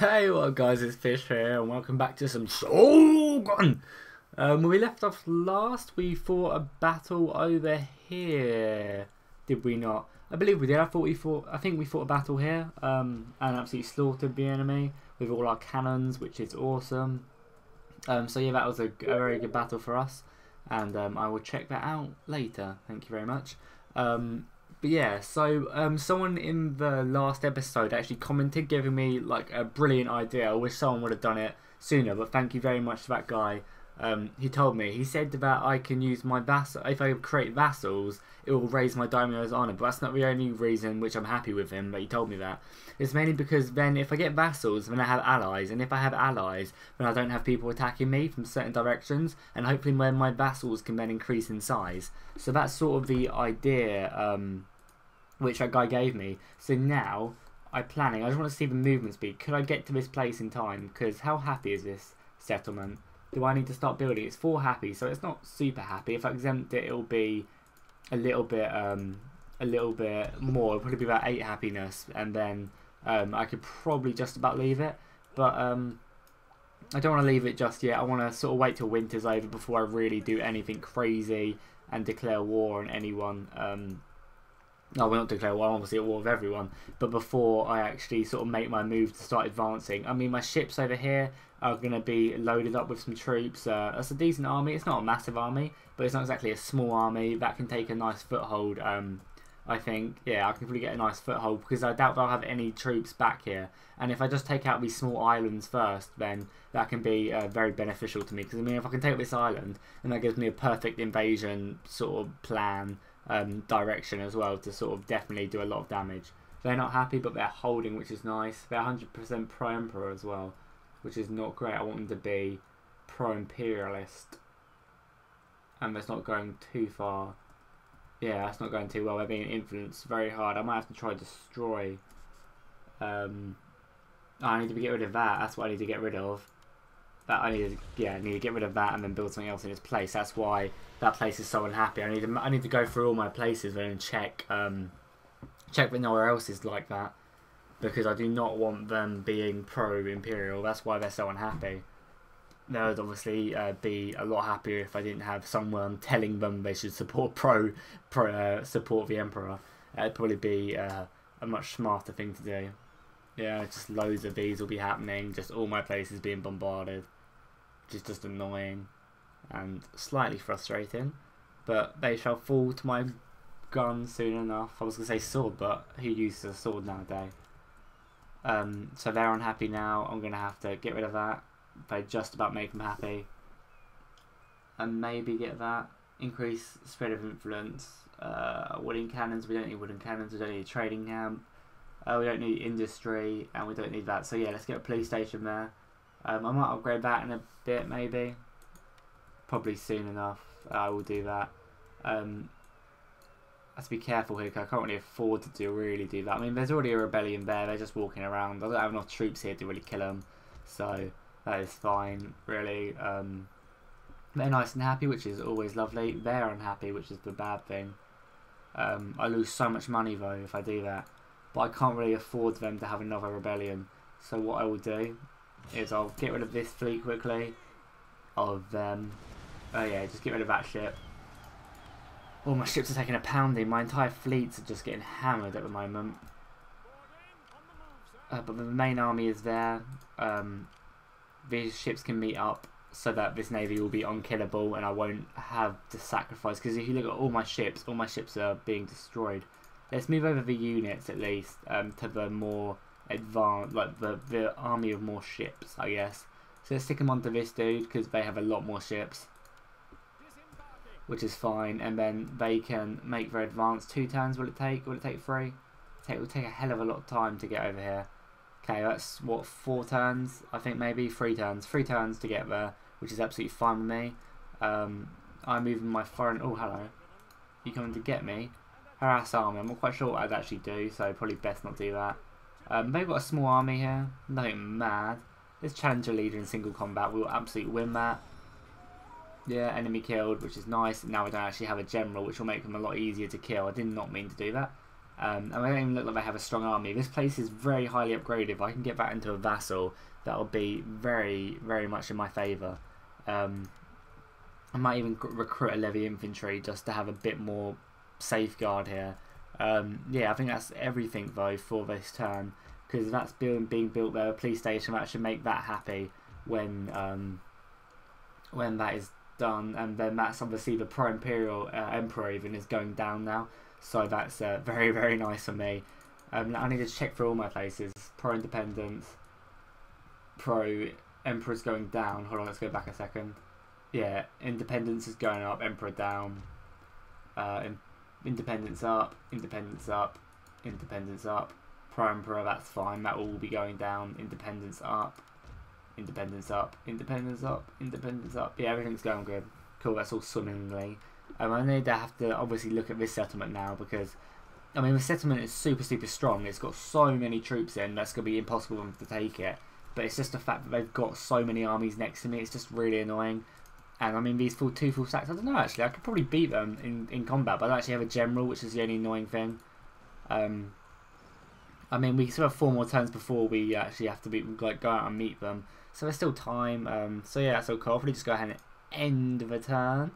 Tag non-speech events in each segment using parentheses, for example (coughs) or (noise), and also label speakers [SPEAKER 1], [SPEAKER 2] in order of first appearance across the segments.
[SPEAKER 1] Hey, what up guys, it's Fish here, and welcome back to some Shogun! Um, when we left off last, we fought a battle over here, did we not? I believe we did, I thought we fought, I think we fought a battle here, um, and absolutely slaughtered the enemy with all our cannons, which is awesome. Um, so yeah, that was a, a, very good battle for us, and um, I will check that out later, thank you very much. Um, but yeah, so um, someone in the last episode actually commented, giving me like a brilliant idea. I wish someone would have done it sooner, but thank you very much to that guy. Um, he told me he said that I can use my vassal if I create vassals, it will raise my daimyo's honor. But that's not the only reason which I'm happy with him. But he told me that it's mainly because then if I get vassals, then I have allies, and if I have allies, then I don't have people attacking me from certain directions, and hopefully when my vassals can then increase in size. So that's sort of the idea. Um, which that guy gave me. So now I'm planning. I just want to see the movement speed. Could I get to this place in time? Because how happy is this settlement? Do I need to start building? It's four happy, so it's not super happy. If I exempt it, it'll be a little bit, um, a little bit more. It'll probably be about eight happiness, and then um, I could probably just about leave it. But um, I don't want to leave it just yet. I want to sort of wait till winter's over before I really do anything crazy and declare war on anyone. Um, no, we're not declare war, obviously at war with everyone, but before I actually sort of make my move to start advancing. I mean, my ships over here are going to be loaded up with some troops. Uh, that's a decent army. It's not a massive army, but it's not exactly a small army. That can take a nice foothold, um, I think. Yeah, I can probably get a nice foothold because I doubt they'll have any troops back here. And if I just take out these small islands first, then that can be uh, very beneficial to me. Because, I mean, if I can take this island, then that gives me a perfect invasion sort of plan um, direction as well to sort of definitely do a lot of damage. They're not happy, but they're holding, which is nice. They're 100% pro-emperor as well, which is not great. I want them to be pro-imperialist. And that's not going too far. Yeah, that's not going too well. They're being influenced very hard. I might have to try destroy. Um, I need to get rid of that. That's what I need to get rid of that I need to yeah I need to get rid of that and then build something else in its place. That's why that place is so unhappy. I need to I need to go through all my places and check um, check that nowhere else is like that because I do not want them being pro imperial. That's why they're so unhappy. They would obviously uh, be a lot happier if I didn't have someone telling them they should support (laughs) pro pro uh, support the emperor. It'd probably be uh, a much smarter thing to do. Yeah, just loads of these will be happening. Just all my places being bombarded. Which is just annoying and slightly frustrating. But they shall fall to my gun soon enough. I was going to say sword, but who uses a sword nowadays? Um, so they're unhappy now. I'm going to have to get rid of that. They just about make them happy. And maybe get that. Increase spread of influence. Uh, wooden cannons. We don't need wooden cannons. We don't need a trading camp. Uh, we don't need industry, and we don't need that. So yeah, let's get a police station there. Um, I might upgrade that in a bit, maybe. Probably soon enough. I will do that. Um, I have to be careful here because I can't really afford to do really do that. I mean, there's already a rebellion there. They're just walking around. I don't have enough troops here to really kill them, so that is fine. Really, um, they're nice and happy, which is always lovely. They're unhappy, which is the bad thing. Um, I lose so much money though if I do that but I can't really afford them to have another rebellion. So what I will do is I'll get rid of this fleet quickly of them. Oh yeah, just get rid of that ship. All my ships are taking a pounding. My entire fleets are just getting hammered at the moment. Uh, but the main army is there. Um, these ships can meet up so that this navy will be unkillable and I won't have to sacrifice. Because if you look at all my ships, all my ships are being destroyed. Let's move over the units at least um, to the more advanced, like the, the army of more ships, I guess. So let's stick them onto this dude because they have a lot more ships. Which is fine, and then they can make their advance. Two turns will it take? Will it take three? It will take a hell of a lot of time to get over here. Okay, that's what, four turns? I think maybe three turns. Three turns to get there, which is absolutely fine with me. Um, I'm moving my foreign... Oh, hello. You coming to get me? Harass army. I'm not quite sure what I'd actually do, so probably best not do that. Um, they've got a small army here. Nothing mad. Let's challenge challenger leader in single combat. We'll absolutely win that. Yeah, enemy killed, which is nice. Now we don't actually have a general, which will make them a lot easier to kill. I did not mean to do that. Um, and they don't even look like they have a strong army. This place is very highly upgraded. If I can get back into a vassal, that'll be very, very much in my favour. Um, I might even recruit a levy infantry just to have a bit more safeguard here. Um, yeah, I think that's everything though for this turn because that's being being built there. A police station that should make that happy when um, when that is done, and then that's obviously the pro imperial uh, emperor even is going down now. So that's uh, (laughs) very very nice for me. Um, I need to check for all my places. Pro independence, pro emperor's going down. Hold on, let's go back a second. Yeah, independence is going up, emperor down. Uh, independence up, independence up, independence up. Prime Pro emperor, that's fine. That will all be going down. Independence up, independence up, independence up, independence up. Yeah, everything's going good. Cool, that's all swimmingly. Um, I need to have to obviously look at this settlement now because, I mean, the settlement is super, super strong. It's got so many troops in that's going to be impossible for them to take it. But it's just the fact that they've got so many armies next to me. It's just really annoying. And I mean, these full two full stacks, I don't know actually. I could probably beat them in, in combat, but I don't actually have a general, which is the only annoying thing. Um, I mean, we still have four more turns before we actually have to be like go out and meet them. So there's still time. Um, so yeah, so cool. I'll probably just go ahead and end the turn.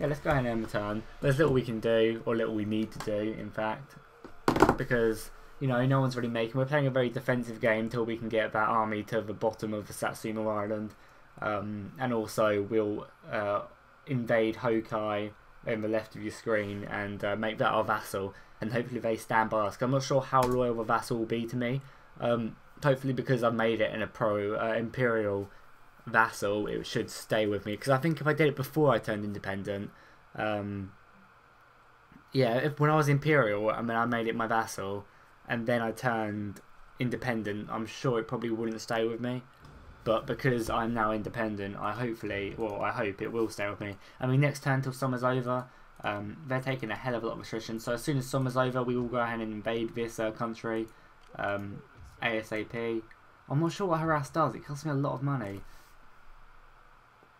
[SPEAKER 1] Yeah, let's go ahead and end the turn. There's little we can do, or little we need to do, in fact. Because, you know, no one's really making... We're playing a very defensive game until we can get that army to the bottom of the Satsuma Island. Um, and also we'll uh, invade Hokai in the left of your screen and uh, make that our vassal and hopefully they stand by us. I'm not sure how loyal the vassal will be to me. Um, hopefully because I've made it in a pro uh, imperial vassal it should stay with me because I think if I did it before I turned independent um, yeah if when I was imperial I mean I made it my vassal and then I turned independent I'm sure it probably wouldn't stay with me but because I'm now independent, I hopefully, well, I hope it will stay with me. I mean, next turn till summer's over, um, they're taking a hell of a lot of restrictions. So as soon as summer's over, we will go ahead and invade this uh, country um, ASAP. I'm not sure what harass does. It costs me a lot of money.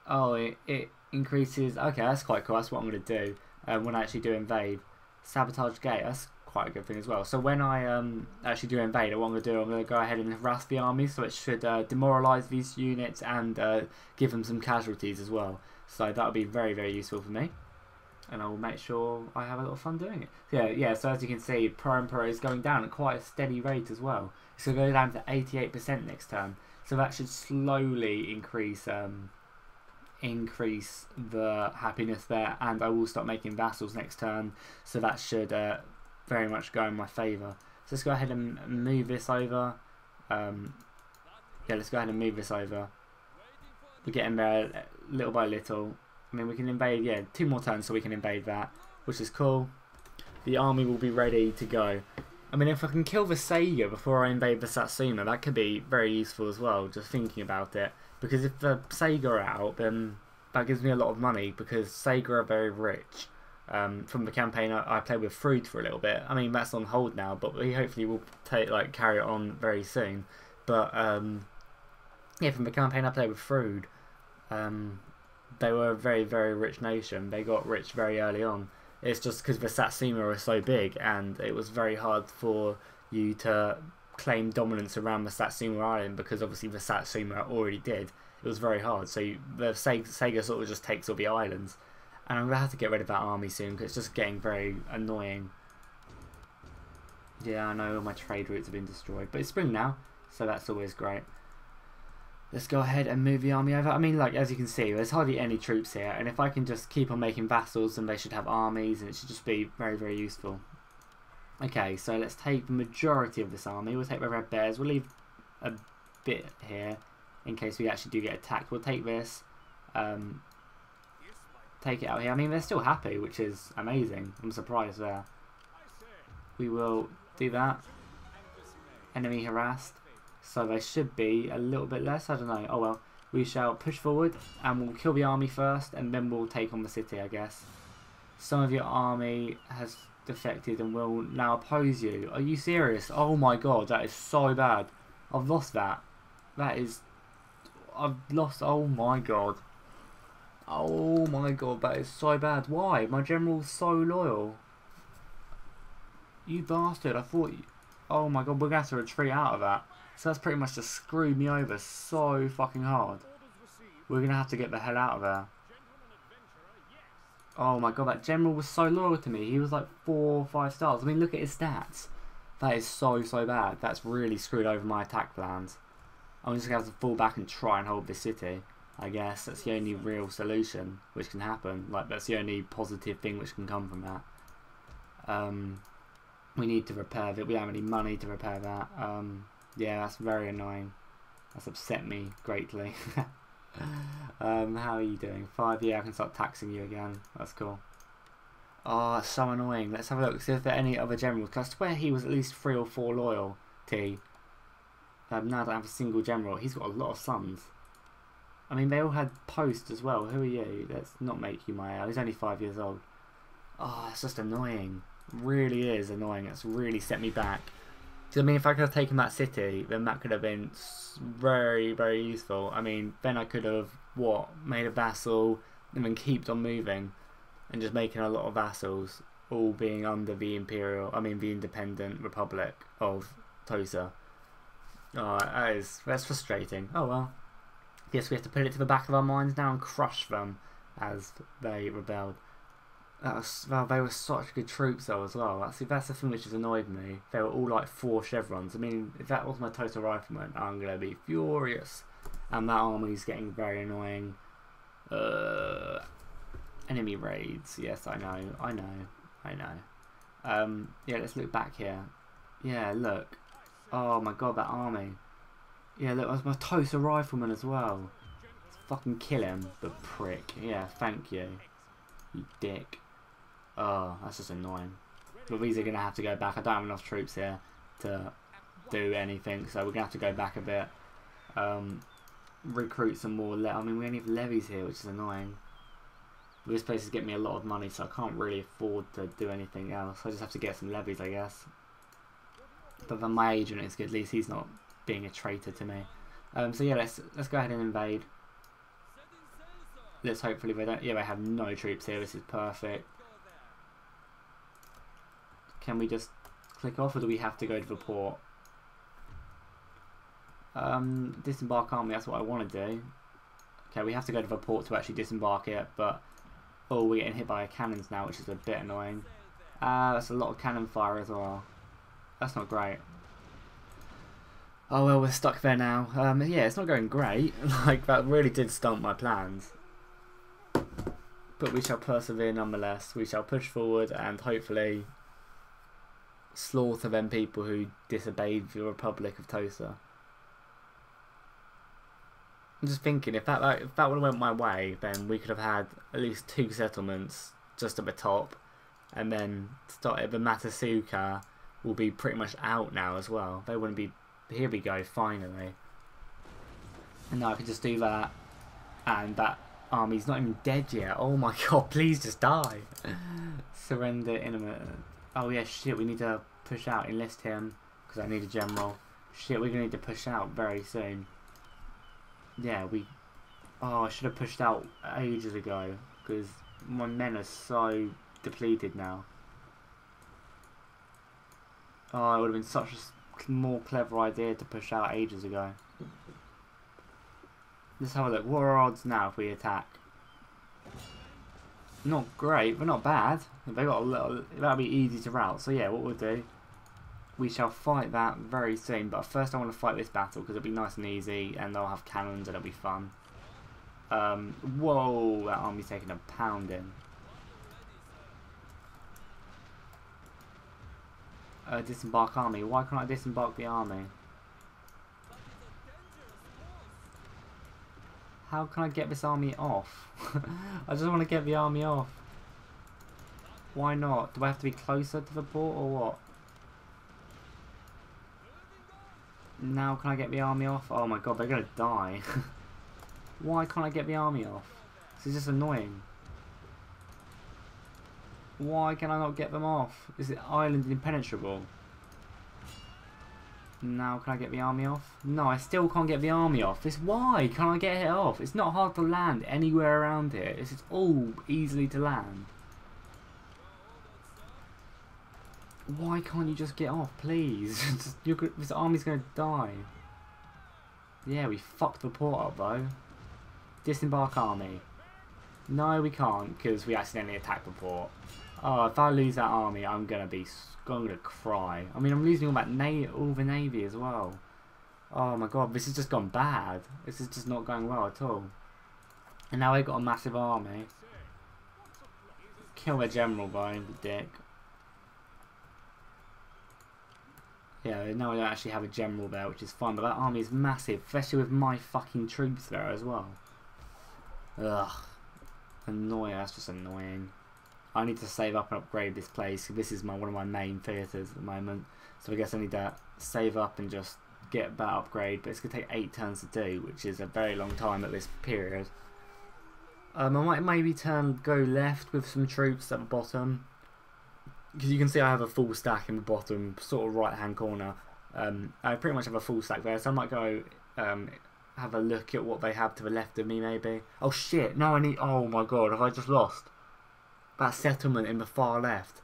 [SPEAKER 1] Oh, it, it increases. Okay, that's quite cool. That's what I'm going to do um, when I actually do invade. Sabotage gate. That's quite a good thing as well. So when I um, actually do invade, what I'm going to do, I'm going to go ahead and harass the army, so it should uh, demoralise these units and uh, give them some casualties as well. So that'll be very, very useful for me. And I will make sure I have a lot of fun doing it. So yeah, yeah, so as you can see, Pro Emperor is going down at quite a steady rate as well. It's going to go down to 88% next turn. So that should slowly increase um, increase the happiness there and I will start making vassals next turn so that should uh, very much go in my favour. So let's go ahead and move this over. Um, yeah, let's go ahead and move this over. We're getting there little by little. I mean, we can invade, yeah, two more turns so we can invade that, which is cool. The army will be ready to go. I mean, if I can kill the Saiga before I invade the Satsuma, that could be very useful as well, just thinking about it. Because if the Saiga are out, then that gives me a lot of money, because Saiga are very rich um, from the campaign I, I, played with Fruit for a little bit. I mean that's on hold now, but we hopefully will take like carry it on very soon. But um, yeah, from the campaign I played with Fruit, um, they were a very very rich nation. They got rich very early on. It's just because the Satsuma are so big, and it was very hard for you to claim dominance around the Satsuma Island because obviously the Satsuma already did. It was very hard. So you, the Sega, Sega sort of just takes all the islands and I'm going to have to get rid of that army soon because it's just getting very annoying. Yeah, I know all my trade routes have been destroyed. But it's spring now, so that's always great. Let's go ahead and move the army over. I mean, like, as you can see, there's hardly any troops here. And if I can just keep on making vassals, then they should have armies. And it should just be very, very useful. Okay, so let's take the majority of this army. We'll take the Red Bears. We'll leave a bit here in case we actually do get attacked. We'll take this. Um, take it out here. I mean, they're still happy, which is amazing. I'm surprised there. We will do that. Enemy harassed. So they should be a little bit less. I don't know. Oh well. We shall push forward and we'll kill the army first and then we'll take on the city, I guess. Some of your army has defected and will now oppose you. Are you serious? Oh my god, that is so bad. I've lost that. That is... I've lost... Oh my god. Oh my god, that is so bad. Why? My general's so loyal. You bastard, I thought you... Oh my god, we're going to have to retreat out of that. So that's pretty much just screwed me over so fucking hard. We're going to have to get the hell out of there. Oh my god, that general was so loyal to me. He was like four or five stars. I mean, look at his stats. That is so, so bad. That's really screwed over my attack plans. I'm just going to have to fall back and try and hold this city. I guess that's the only real solution which can happen. Like, that's the only positive thing which can come from that. Um, we need to repair it. We don't have any money to repair that. Um, yeah, that's very annoying. That's upset me greatly. (laughs) um, how are you doing? Five, yeah, I can start taxing you again. That's cool. Oh, that's so annoying. Let's have a look. See if there are any other generals. Cause I swear he was at least three or four loyalty. Um, now I don't have a single general. He's got a lot of sons. I mean, they all had posts as well. Who are you? Let's not make you my heir. He's only five years old. Oh, it's just annoying. Really is annoying. It's really set me back. I mean, if I could have taken that city, then that could have been very, very useful. I mean, then I could have, what, made a vassal and then kept on moving and just making a lot of vassals, all being under the Imperial, I mean, the Independent Republic of Tosa. Oh, that is, that's frustrating. Oh well. Guess we have to put it to the back of our minds now and crush them as they rebelled. That was, well, they were such good troops though as well. That's, that's the thing which has annoyed me. They were all like four chevrons. I mean, if that was my total rifleman, I'm going to be furious. And that army's getting very annoying. Uh, enemy raids. Yes, I know. I know. I know. Um, yeah, let's look back here. Yeah, look. Oh my god, that army. Yeah, look, that's my Tosa rifleman as well. Let's fucking kill him, the prick. Yeah, thank you. You dick. Oh, that's just annoying. But these are going to have to go back. I don't have enough troops here to do anything, so we're going to have to go back a bit. Um, recruit some more. I mean, we only have levies here, which is annoying. But this place is getting me a lot of money, so I can't really afford to do anything else. I just have to get some levies, I guess. But then my agent is good. At least he's not being a traitor to me. Um, so yeah, let's let's go ahead and invade. Let's hopefully they don't. Yeah, they have no troops here. This is perfect. Can we just click off or do we have to go to the port? Um, disembark army, that's what I want to do. Okay, we have to go to the port to actually disembark it, but... Oh, we're getting hit by cannons now, which is a bit annoying. Uh, that's a lot of cannon fire as well. That's not great. Oh well, we're stuck there now. Um, yeah, it's not going great. (laughs) like, that really did stunt my plans. But we shall persevere nonetheless. We shall push forward and hopefully slaughter them people who disobeyed the Republic of Tosa. I'm just thinking if that like, if that would have went my way, then we could have had at least two settlements just at the top, and then started the Matasuka will be pretty much out now as well. They wouldn't be. Here we go, finally. And now I can just do that, and that army's not even dead yet. Oh my (laughs) god! Please just die. Surrender in a minute. Oh yeah, shit, we need to push out, enlist him, because I need a general. Shit, we're going to need to push out very soon. Yeah, we... Oh, I should have pushed out ages ago, because my men are so depleted now. Oh, it would have been such a more clever idea to push out ages ago. Let's have a look. What are our odds now if we attack? not great, but not bad. They got a little. That'll be easy to route. So yeah, what we'll do, we shall fight that very soon. But first, I want to fight this battle because it'll be nice and easy, and they'll have cannons and it'll be fun. Um, whoa, that army's taking a pounding. Uh, disembark army. Why can't I disembark the army? How can I get this army off? (laughs) I just want to get the army off. Why not? Do I have to be closer to the port or what? Now can I get the army off? Oh my god, they're going to die. (laughs) Why can't I get the army off? This is just annoying. Why can I not get them off? Is it island impenetrable? Now can I get the army off? No, I still can't get the army off. It's why can't I get it off? It's not hard to land anywhere around here. It's all easily to land. Why can't you just get off, please? (laughs) this army's gonna die. Yeah, we fucked the port up though. Disembark army. No, we can't because we accidentally attacked the port. Oh, if I lose that army, I'm gonna be, I'm gonna cry. I mean, I'm losing all that na all the navy as well. Oh my god, this has just gone bad. This is just not going well at all. And now I got a massive army. Kill their general, by the dick. Yeah, now I don't actually have a general there, which is fine, but that army is massive, especially with my fucking troops there as well. Ugh. Annoying, that's just annoying. I need to save up and upgrade this place. This is my one of my main theatres at the moment. So I guess I need to save up and just get that upgrade, but it's going to take 8 turns to do, which is a very long time at this period. Um, I might maybe turn go left with some troops at the bottom because you can see I have a full stack in the bottom sort of right hand corner. Um, I pretty much have a full stack there, so I might go um, have a look at what they have to the left of me maybe. Oh shit! No, I need. Oh my god! Have I just lost that settlement in the far left?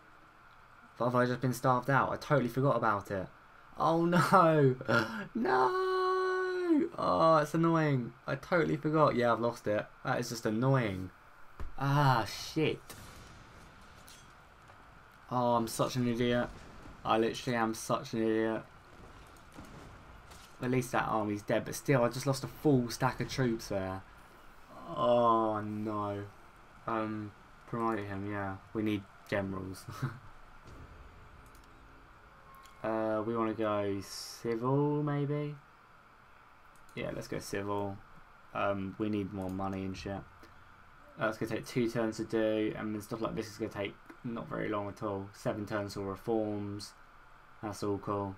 [SPEAKER 1] Have I just been starved out? I totally forgot about it. Oh no! (laughs) no! Oh, it's annoying. I totally forgot. Yeah, I've lost it. That is just annoying. Ah, shit. Oh, I'm such an idiot. I literally am such an idiot. At least that army's dead, but still, I just lost a full stack of troops there. Oh, no. Um, promote him, yeah. We need generals. (laughs) uh, we want to go civil, maybe? Yeah, let's go civil. Um, we need more money and shit. That's going to take two turns to do, and then stuff like this is going to take not very long at all. Seven turns for reforms. That's all cool.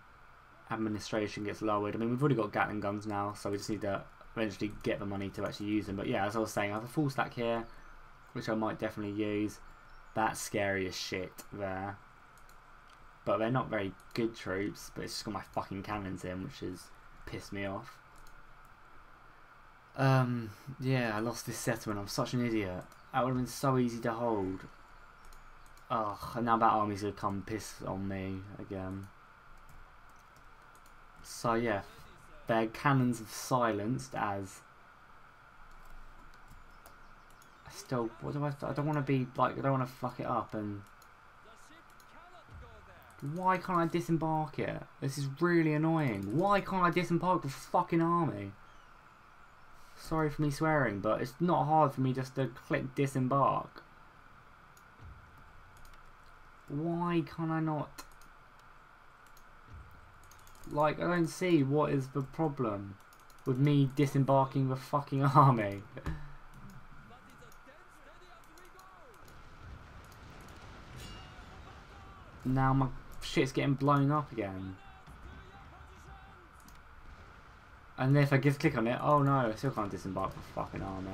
[SPEAKER 1] Administration gets lowered. I mean, we've already got Gatling guns now, so we just need to eventually get the money to actually use them. But yeah, as I was saying, I have a full stack here, which I might definitely use. That's scary as shit there. But they're not very good troops, but it's just got my fucking cannons in, which has pissed me off. Um, yeah, I lost this settlement. I'm such an idiot. That would have been so easy to hold. Ugh, and now that army's gonna come piss on me again. So yeah, their cannons have silenced as. I still, what do I? I don't want to be like, I don't want to fuck it up and. Why can't I disembark it? This is really annoying. Why can't I disembark the fucking army? Sorry for me swearing, but it's not hard for me just to click disembark. Why can I not? Like, I don't see what is the problem with me disembarking the fucking (laughs) army. Now my shit's getting blown up again. And if I just click on it, oh no, I still can't disembark the fucking army.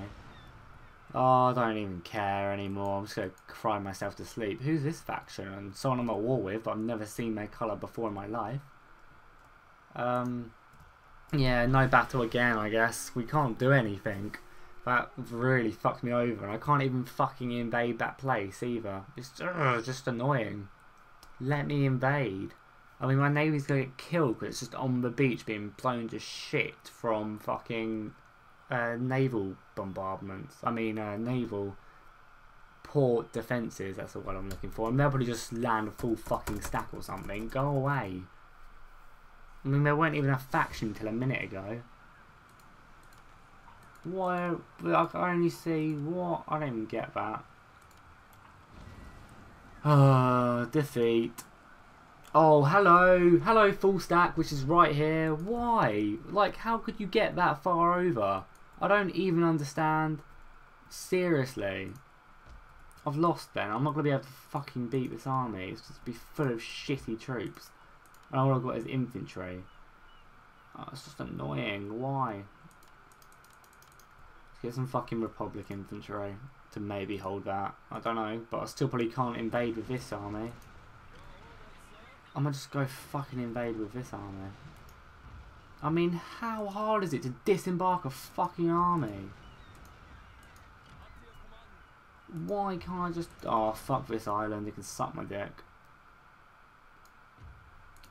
[SPEAKER 1] Oh, I don't even care anymore. I'm just going to cry myself to sleep. Who's this faction? And someone I'm at war with, but I've never seen their colour before in my life. Um, yeah, no battle again, I guess. We can't do anything. That really fucked me over. And I can't even fucking invade that place either. It's ugh, just annoying. Let me invade. I mean, my navy's to get killed because it's just on the beach being blown to shit from fucking uh, naval bombardments. I mean, uh, naval port defences. That's the word I'm looking for. And they'll probably just land a full fucking stack or something. Go away. I mean, there weren't even a faction until a minute ago. Why? I can only see what? I don't even get that. Ah, defeat. Oh, hello. Hello, full stack, which is right here. Why? Like, how could you get that far over? I don't even understand. Seriously. I've lost then. I'm not going to be able to fucking beat this army. It's just be full of shitty troops. And all I've got is infantry. Oh, it's just annoying. Why? Let's get some fucking Republic infantry to maybe hold that. I don't know. But I still probably can't invade with this army. I'm gonna just go fucking invade with this army. I mean, how hard is it to disembark a fucking army? Why can't I just... Oh, fuck this island. It can suck my dick.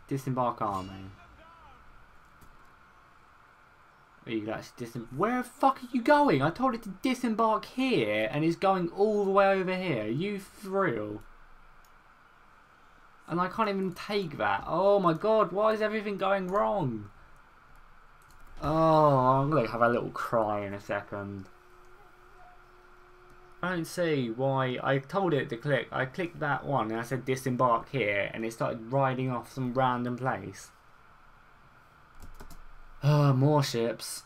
[SPEAKER 1] Disembark army. Are you disem Where the fuck are you going? I told it to disembark here and it's going all the way over here. Are you real? And I can't even take that. Oh my god, why is everything going wrong? Oh, I'm going to have a little cry in a second. I don't see why I told it to click. I clicked that one and I said disembark here and it started riding off some random place. Oh, more ships.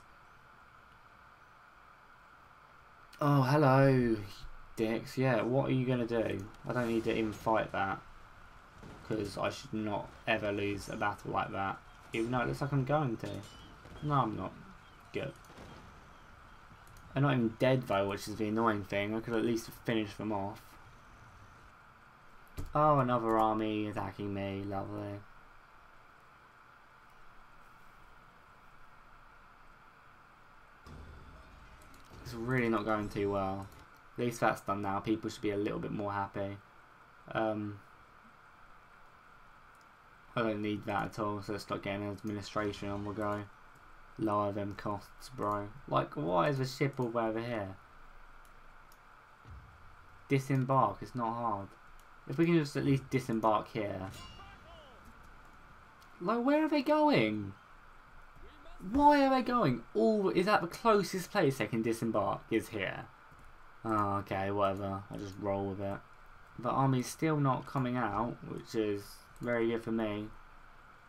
[SPEAKER 1] Oh, hello, dicks. Yeah, what are you going to do? I don't need to even fight that. Because I should not ever lose a battle like that. Even though it looks like I'm going to. No, I'm not. Good. I'm not even dead though, which is the annoying thing. I could at least finish them off. Oh, another army attacking me. Lovely. It's really not going too well. At least that's done now. People should be a little bit more happy. Um, I don't need that at all, so let's start getting administration on the go. Lower them costs, bro. Like, why is the ship all over here? Disembark, it's not hard. If we can just at least disembark here. Like, where are they going? Why are they going? All is that the closest place they can disembark is here. Oh, okay, whatever. I just roll with it. The army's still not coming out, which is very good for me.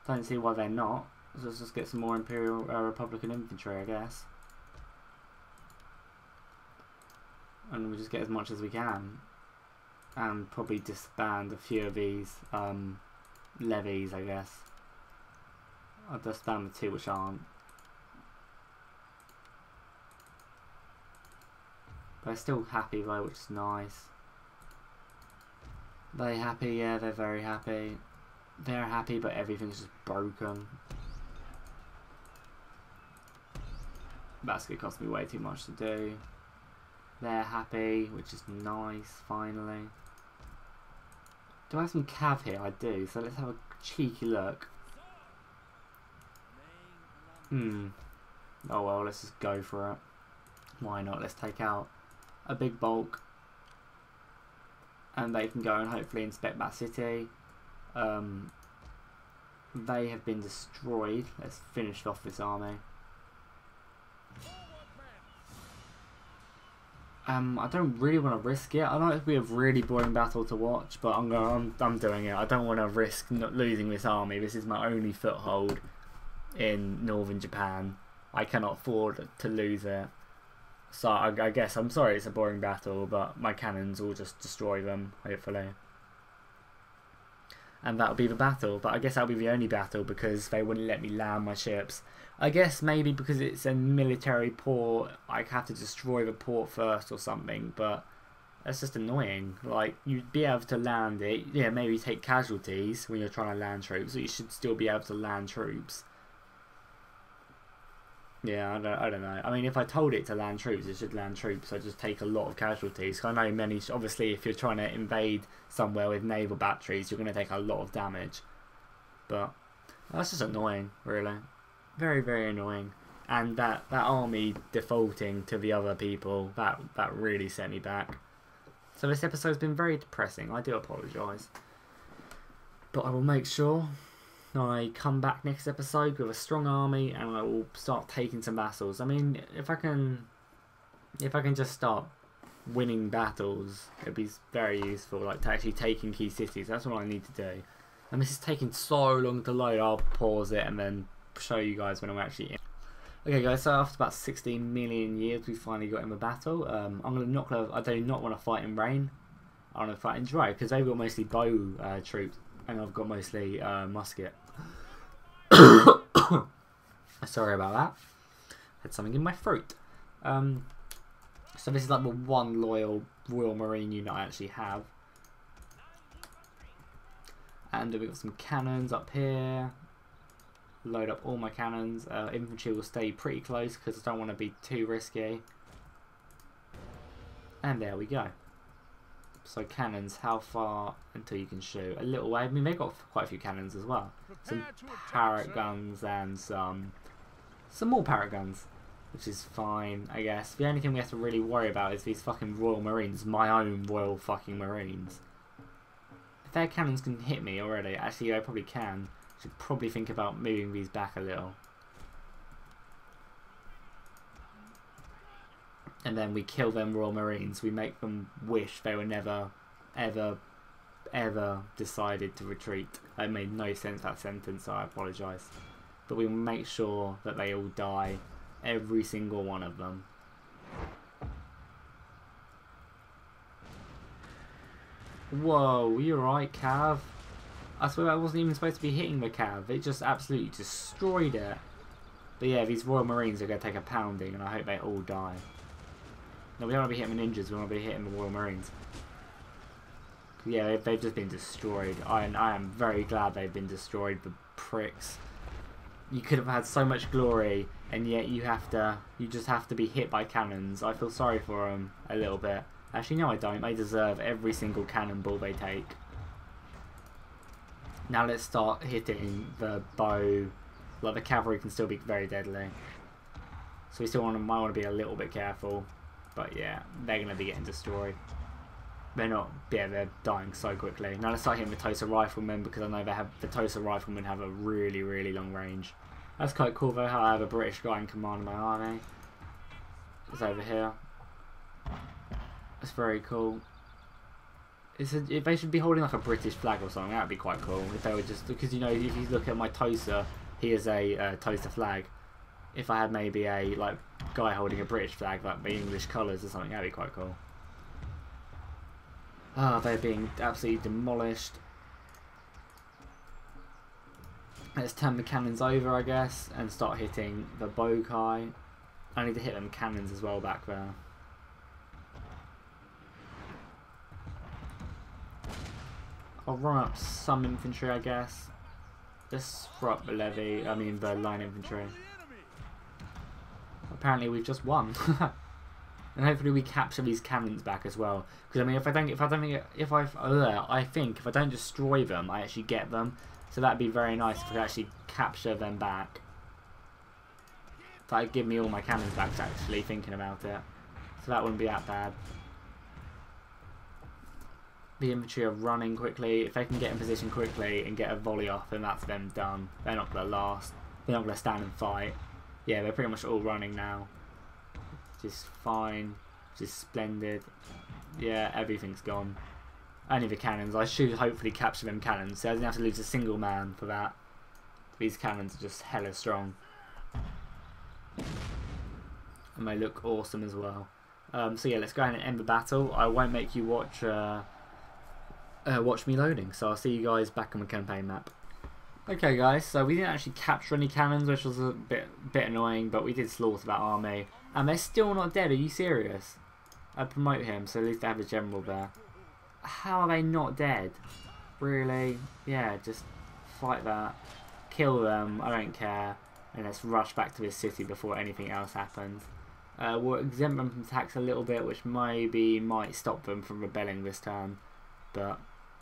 [SPEAKER 1] Don't see why they're not. So let's just get some more Imperial uh, Republican infantry, I guess. And we just get as much as we can. And probably disband a few of these um, levies, I guess. I'll disband the two which aren't. They're still happy though, which is nice. They happy? Yeah, they're very happy. They're happy, but everything's just broken. That's to cost me way too much to do. They're happy, which is nice, finally. Do I have some cav here? I do, so let's have a cheeky look. Hmm. Oh well, let's just go for it. Why not? Let's take out a big bulk and they can go and hopefully inspect that city. Um, they have been destroyed. Let's finish off this army. Um, I don't really want to risk it. I know it'd be a really boring battle to watch, but I'm going. I'm, I'm doing it. I don't want to risk not losing this army. This is my only foothold in northern Japan. I cannot afford to lose it. So I, I, guess I'm sorry it's a boring battle, but my cannons will just destroy them, hopefully. And that'll be the battle, but I guess that'll be the only battle because they wouldn't let me land my ships. I guess maybe because it's a military port, I have to destroy the port first or something, but that's just annoying. Like, you'd be able to land it, yeah, maybe take casualties when you're trying to land troops, but you should still be able to land troops. Yeah, I don't, I don't know. I mean, if I told it to land troops, it should land troops. I just take a lot of casualties. I know many. Obviously, if you're trying to invade somewhere with naval batteries, you're going to take a lot of damage. But that's just annoying, really. Very, very annoying. And that that army defaulting to the other people that that really set me back. So this episode's been very depressing. I do apologise, but I will make sure I come back next episode with a strong army and I will start taking some battles. I mean, if I can, if I can just start winning battles, it'd be very useful. Like to actually taking key cities. That's what I need to do. And this is taking so long to load. I'll pause it and then show you guys when I'm actually in. Okay, guys. So after about 16 million years, we finally got in the battle. Um, I'm gonna not. I do not want to fight in rain. I want to fight in dry because they've got mostly bow uh, troops and I've got mostly uh, musket. (coughs) Sorry about that. Had something in my throat. Um, so this is like the one loyal Royal Marine unit I actually have. And we've got some cannons up here. Load up all my cannons. Uh, infantry will stay pretty close because I don't want to be too risky. And there we go. So cannons, how far until you can shoot? A little way. I mean, they've got quite a few cannons as well. Some Parrott guns and some some more Parrott guns, which is fine, I guess. The only thing we have to really worry about is these fucking Royal Marines, my own Royal fucking Marines. If their cannons can hit me already, actually I probably can. Should probably think about moving these back a little. And then we kill them Royal Marines. We make them wish they were never, ever, ever decided to retreat. It made no sense that sentence, so I apologise. But we make sure that they all die, every single one of them. Whoa, you're right, Cav. I swear I wasn't even supposed to be hitting the Cav. It just absolutely destroyed it. But yeah, these Royal Marines are going to take a pounding, and I hope they all die. No, we don't want to be hitting the ninjas, we want to be hitting the Royal Marines. Yeah, they've just been destroyed. I, I am very glad they've been destroyed, the pricks. You could have had so much glory, and yet you have to, you just have to be hit by cannons. I feel sorry for them a little bit. Actually, no I don't. They deserve every single cannonball they take. Now let's start hitting the bow. Like, the cavalry can still be very deadly. So we still want to, might want to be a little bit careful. But yeah, they're going to be getting destroyed. They're not, yeah, they're dying so quickly. Now let's start hitting the Tosa Riflemen because I know they have the Tosa Riflemen have a really, really long range. That's quite cool though, how I have a British guy in command of my army. It's over here. That's very cool. It's a, if they should be holding like a British flag or something, that would be quite cool. If they were just, because you know, if you look at my Tosa, he is a uh, Tosa flag. If I had maybe a, like, guy holding a British flag, like the English colours or something. That'd be quite cool. Ah, oh, they're being absolutely demolished. Let's turn the cannons over, I guess, and start hitting the Bokai. I need to hit them cannons as well back there. I'll run up some infantry, I guess. Disrupt the levy, I mean the line infantry apparently we've just won. (laughs) and hopefully we capture these cannons back as well. Because I mean, if I don't, if I don't think, if I, I think if I don't destroy them, I actually get them. So that'd be very nice if I could actually capture them back. That'd give me all my cannons back. Actually, thinking about it, so that wouldn't be that bad. The infantry are running quickly. If they can get in position quickly and get a volley off, then that's them done. They're not to last. They're not to stand and fight. Yeah, they're pretty much all running now. Just fine. Just splendid. Yeah, everything's gone. Only the cannons. I should hopefully capture them cannons. So I didn't have to lose a single man for that. These cannons are just hella strong. And they look awesome as well. Um, so yeah, let's go ahead and end the battle. I won't make you watch uh, uh, watch me loading. So I'll see you guys back on the campaign map. Okay guys, so we didn't actually capture any cannons, which was a bit bit annoying, but we did slaughter that army. And they're still not dead, are you serious? I promote him, so at least I have a general there. How are they not dead? Really? Yeah, just fight that. Kill them, I don't care. And let's rush back to this city before anything else happens. Uh, we'll exempt them from tax a little bit, which maybe might stop them from rebelling this turn. But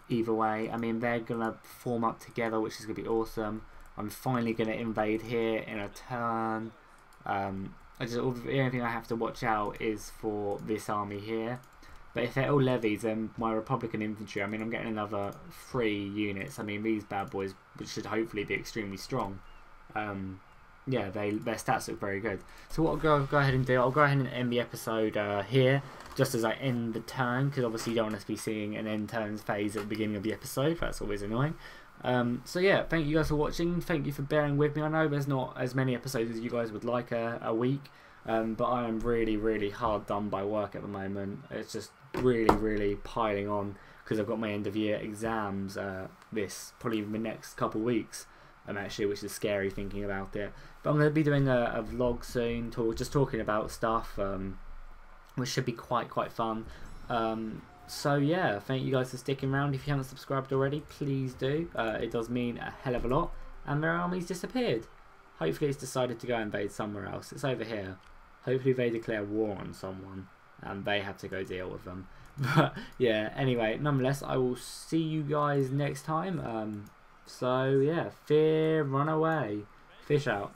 [SPEAKER 1] either way. I mean, they're going to form up together, which is going to be awesome. I'm finally going to invade here in a turn. Um, I just, the only thing I have to watch out is for this army here. But if they're all levies, then my Republican infantry, I mean, I'm getting another three units. I mean, these bad boys should hopefully be extremely strong. Um, yeah, they their stats look very good. So what I'll go, go ahead and do, I'll go ahead and end the episode uh, here, just as I end the turn, because obviously you don't want to be seeing an end turns phase at the beginning of the episode, that's always annoying. Um, so yeah, thank you guys for watching, thank you for bearing with me, I know there's not as many episodes as you guys would like a, a week, um, but I am really, really hard done by work at the moment. It's just really, really piling on, because I've got my end of year exams uh, this, probably in the next couple weeks um, actually, which is scary thinking about it. But I'm going to be doing a, a vlog soon, talk, just talking about stuff, um, which should be quite quite fun. Um, so yeah, thank you guys for sticking around. If you haven't subscribed already, please do. Uh, it does mean a hell of a lot. And their army's disappeared. Hopefully it's decided to go invade somewhere else. It's over here. Hopefully they declare war on someone and they have to go deal with them. (laughs) But yeah, anyway, nonetheless, I will see you guys next time. Um, so yeah, fear, run away, fish out.